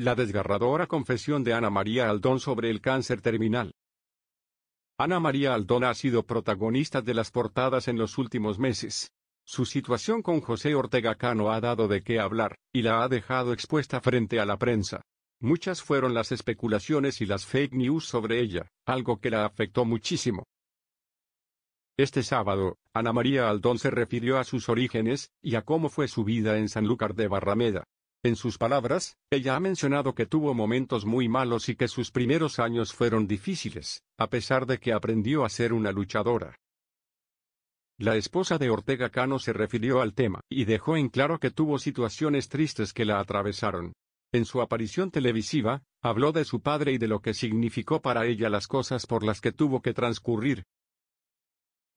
La desgarradora confesión de Ana María Aldón sobre el cáncer terminal. Ana María Aldón ha sido protagonista de las portadas en los últimos meses. Su situación con José Ortega Cano ha dado de qué hablar, y la ha dejado expuesta frente a la prensa. Muchas fueron las especulaciones y las fake news sobre ella, algo que la afectó muchísimo. Este sábado, Ana María Aldón se refirió a sus orígenes, y a cómo fue su vida en Sanlúcar de Barrameda. En sus palabras, ella ha mencionado que tuvo momentos muy malos y que sus primeros años fueron difíciles, a pesar de que aprendió a ser una luchadora. La esposa de Ortega Cano se refirió al tema y dejó en claro que tuvo situaciones tristes que la atravesaron. En su aparición televisiva, habló de su padre y de lo que significó para ella las cosas por las que tuvo que transcurrir.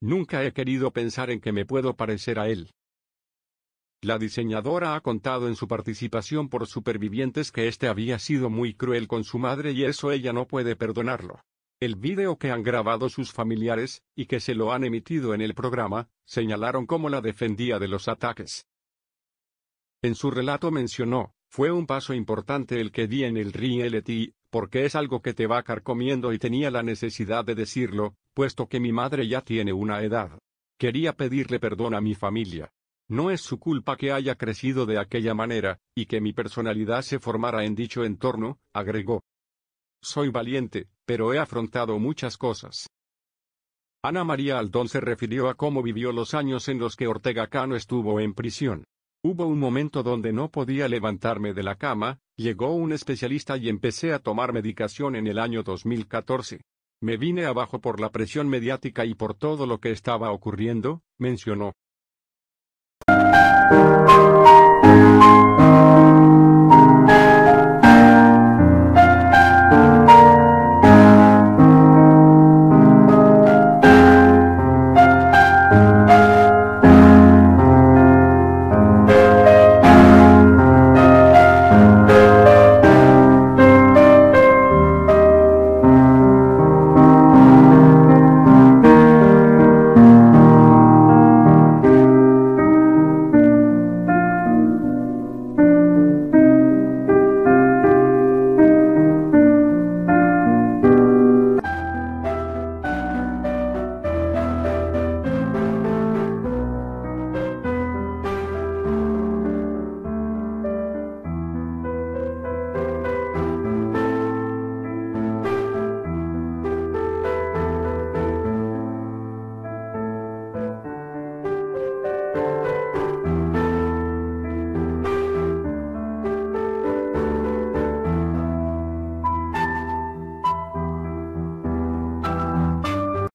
Nunca he querido pensar en que me puedo parecer a él, la diseñadora ha contado en su participación por Supervivientes que este había sido muy cruel con su madre y eso ella no puede perdonarlo. El vídeo que han grabado sus familiares, y que se lo han emitido en el programa, señalaron cómo la defendía de los ataques. En su relato mencionó, fue un paso importante el que di en el reality, porque es algo que te va carcomiendo y tenía la necesidad de decirlo, puesto que mi madre ya tiene una edad. Quería pedirle perdón a mi familia. No es su culpa que haya crecido de aquella manera, y que mi personalidad se formara en dicho entorno, agregó. Soy valiente, pero he afrontado muchas cosas. Ana María Aldón se refirió a cómo vivió los años en los que Ortega Cano estuvo en prisión. Hubo un momento donde no podía levantarme de la cama, llegó un especialista y empecé a tomar medicación en el año 2014. Me vine abajo por la presión mediática y por todo lo que estaba ocurriendo, mencionó.